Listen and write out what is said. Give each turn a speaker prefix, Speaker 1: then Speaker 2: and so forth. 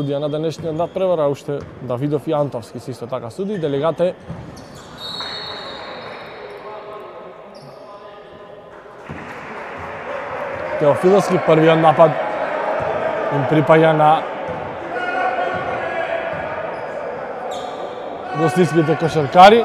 Speaker 1: судија на денешниот надпревар, а уште Давидов и Антовски се исто така суди. Делегате Теофиловски првиот напад им припаѓа на гостинските кошаркари.